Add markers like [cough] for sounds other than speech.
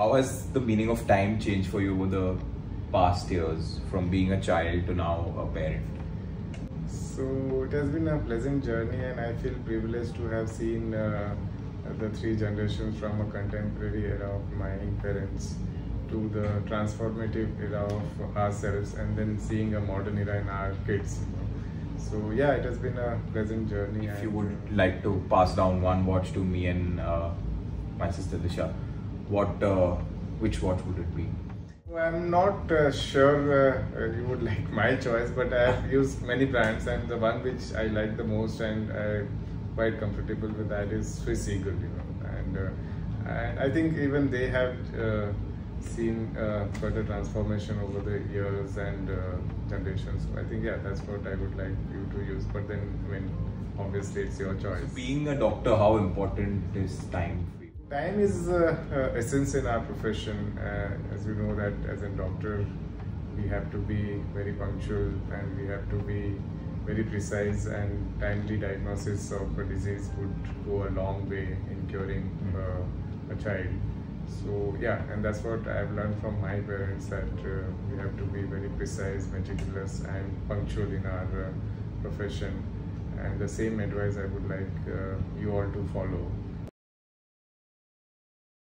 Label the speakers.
Speaker 1: how has the meaning of time changed for you over the past years from being a child to now a parent?
Speaker 2: So it has been a pleasant journey, and I feel privileged to have seen uh, the three generations from a contemporary era of my parents to the transformative era of ourselves, and then seeing a modern era in our kids. So yeah, it has been a pleasant journey.
Speaker 1: If you would like to pass down one watch to me and uh, my sister Disha, what uh, which watch would it be?
Speaker 2: Well, I'm not uh, sure uh, uh, you would [laughs] like my choice, but I have used many brands, and the one which I like the most and I'm quite comfortable with that is Swiss Eagle, you know. And, uh, and I think even they have uh, seen uh, further transformation over the years and uh, generations. So I think yeah, that's what I would like you to use. But then, I mean, obviously it's your choice.
Speaker 1: Being a doctor, how important is time?
Speaker 2: Time is uh, uh, essence in our profession. Uh, as you know that as a doctor, we have to be very punctual and we have to be very precise and timely diagnosis of a disease would go a long way in curing uh, a child. So yeah, and that's what I've learned from my parents that uh, we have to be very precise, meticulous, and punctual in our uh, profession. And the same advice I would like uh, you all to follow.